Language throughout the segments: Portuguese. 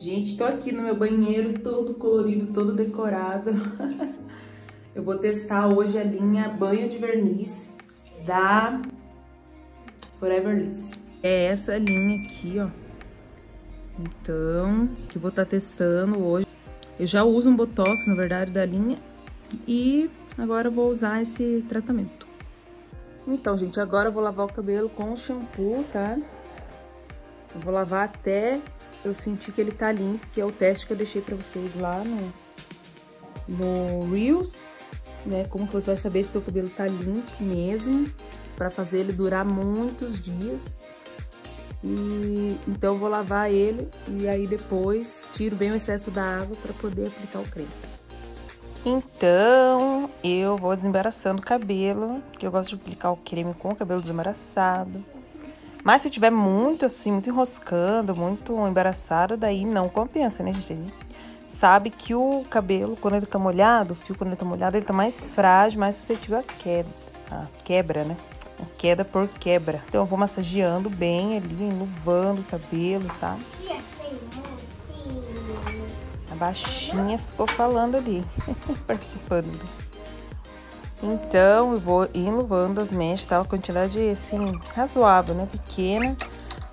Gente, tô aqui no meu banheiro todo colorido, todo decorado. Eu vou testar hoje a linha banho de verniz da Forever Liss. É essa linha aqui, ó. Então, que eu vou estar tá testando hoje. Eu já uso um Botox, na verdade, da linha. E agora eu vou usar esse tratamento. Então, gente, agora eu vou lavar o cabelo com shampoo, tá? Eu vou lavar até eu sentir que ele tá limpo, que é o teste que eu deixei pra vocês lá no, no Reels, né? Como que você vai saber se o cabelo tá limpo mesmo, pra fazer ele durar muitos dias. E então vou lavar ele e aí depois tiro bem o excesso da água para poder aplicar o creme. Então, eu vou desembaraçando o cabelo, que eu gosto de aplicar o creme com o cabelo desembaraçado. Mas se tiver muito assim, muito enroscando, muito embaraçado, daí não compensa, né, gente? sabe que o cabelo, quando ele tá molhado, o fio quando ele tá molhado, ele tá mais frágil, mais suscetível à queda, à quebra, né? Queda por quebra. Então eu vou massageando bem ali, enluvando o cabelo, sabe? A baixinha ficou falando ali, participando. Então, eu vou enluvando as mechas, tá? Uma quantidade, assim, razoável, né? Pequena,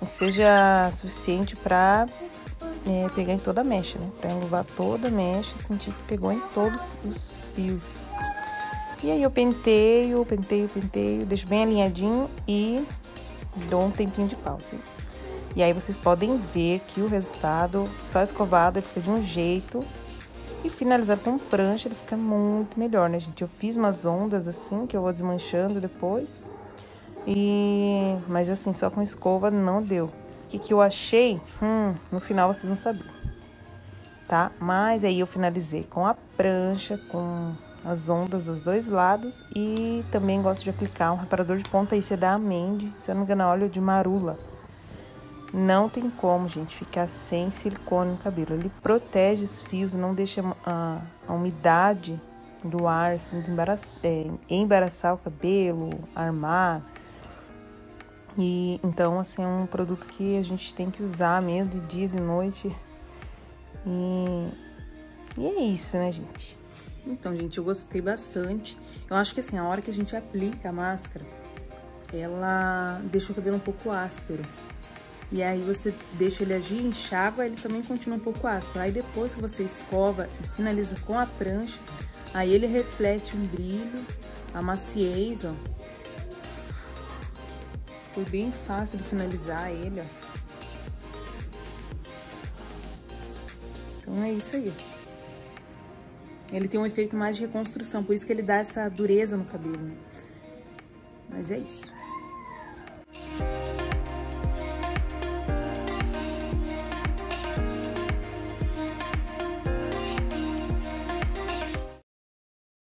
seja suficiente pra é, pegar em toda a mecha, né? Pra enluvar toda a mecha, sentir que pegou em todos os fios. E aí eu penteio, penteio, penteio, deixo bem alinhadinho e dou um tempinho de pausa. E aí vocês podem ver que o resultado, só escovado, fica de um jeito e finalizar com prancha, ele fica muito melhor, né, gente? Eu fiz umas ondas assim, que eu vou desmanchando depois. E... Mas assim, só com escova não deu. O que, que eu achei? Hum, no final vocês vão saber. Tá? Mas aí eu finalizei com a prancha, com as ondas dos dois lados. E também gosto de aplicar um reparador de ponta. Aí você dá a Mende, se eu não me engano, óleo de marula. Não tem como, gente, ficar sem silicone no cabelo. Ele protege os fios, não deixa a, a umidade do ar assim, é, embaraçar o cabelo, armar. E então, assim, é um produto que a gente tem que usar mesmo de dia, de noite. E, e é isso, né, gente? Então, gente, eu gostei bastante. Eu acho que assim, a hora que a gente aplica a máscara, ela deixa o cabelo um pouco áspero. E aí você deixa ele agir, enxágua, ele também continua um pouco áspero. Aí depois que você escova e finaliza com a prancha, aí ele reflete um brilho, a maciez, ó. Foi bem fácil de finalizar ele, ó. Então é isso aí. Ele tem um efeito mais de reconstrução, por isso que ele dá essa dureza no cabelo, né? Mas é isso.